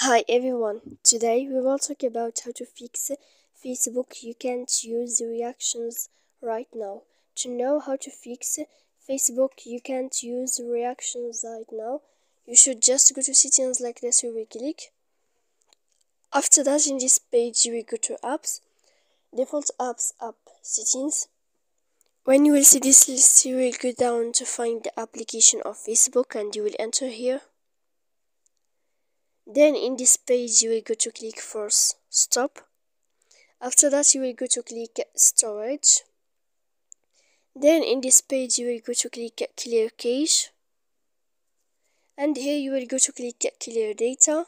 Hi everyone, today we will talk about how to fix Facebook you can't use reactions right now. To know how to fix Facebook you can't use reactions right now, you should just go to settings like this, you will click. After that in this page you will go to apps, default apps app settings. When you will see this list you will go down to find the application of Facebook and you will enter here then in this page you will go to click force stop. After that you will go to click storage. Then in this page you will go to click clear cache. And here you will go to click clear data.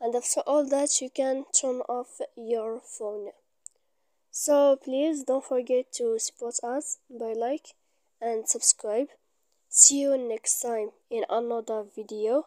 And after all that you can turn off your phone. So please don't forget to support us by like and subscribe. See you next time in another video